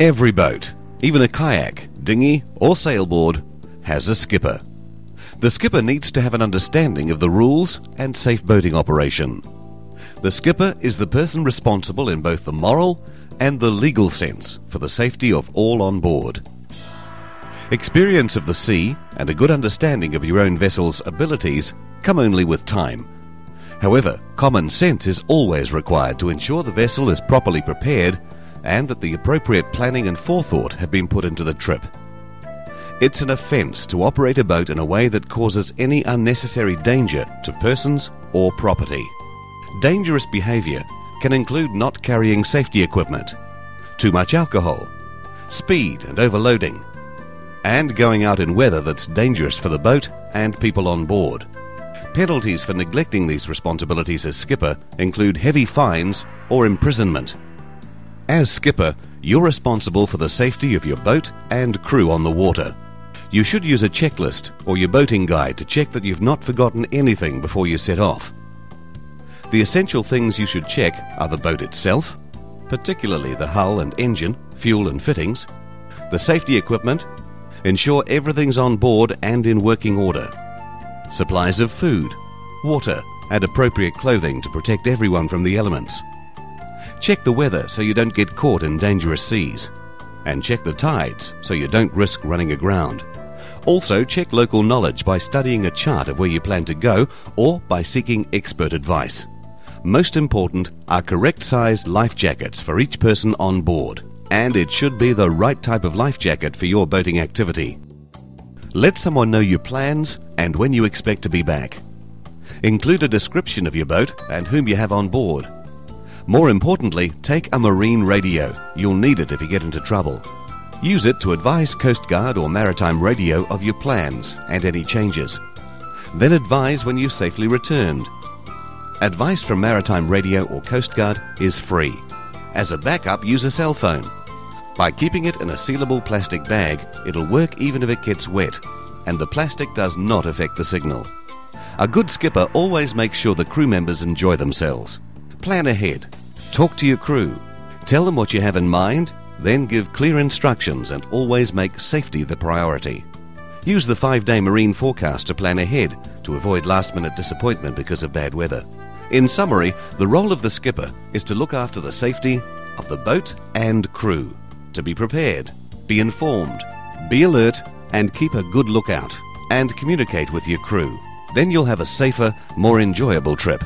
Every boat, even a kayak, dinghy, or sailboard, has a skipper. The skipper needs to have an understanding of the rules and safe boating operation. The skipper is the person responsible in both the moral and the legal sense for the safety of all on board. Experience of the sea and a good understanding of your own vessel's abilities come only with time. However, common sense is always required to ensure the vessel is properly prepared and that the appropriate planning and forethought have been put into the trip. It's an offence to operate a boat in a way that causes any unnecessary danger to persons or property. Dangerous behaviour can include not carrying safety equipment, too much alcohol, speed and overloading, and going out in weather that's dangerous for the boat and people on board. Penalties for neglecting these responsibilities as skipper include heavy fines or imprisonment. As skipper, you're responsible for the safety of your boat and crew on the water. You should use a checklist or your boating guide to check that you've not forgotten anything before you set off. The essential things you should check are the boat itself, particularly the hull and engine, fuel and fittings, the safety equipment, ensure everything's on board and in working order, supplies of food, water, and appropriate clothing to protect everyone from the elements. Check the weather so you don't get caught in dangerous seas, and check the tides so you don't risk running aground. Also, check local knowledge by studying a chart of where you plan to go or by seeking expert advice. Most important are correct sized life jackets for each person on board, and it should be the right type of life jacket for your boating activity. Let someone know your plans and when you expect to be back. Include a description of your boat and whom you have on board. More importantly, take a marine radio. You'll need it if you get into trouble. Use it to advise Coast Guard or Maritime Radio of your plans and any changes. Then advise when you've safely returned. Advice from Maritime Radio or Coast Guard is free. As a backup, use a cell phone. By keeping it in a sealable plastic bag, it'll work even if it gets wet, and the plastic does not affect the signal. A good skipper always makes sure the crew members enjoy themselves. Plan ahead. Talk to your crew. Tell them what you have in mind, then give clear instructions and always make safety the priority. Use the five day marine forecast to plan ahead to avoid last minute disappointment because of bad weather. In summary, the role of the skipper is to look after the safety of the boat and crew, to be prepared, be informed, be alert, and keep a good lookout, and communicate with your crew. Then you'll have a safer, more enjoyable trip.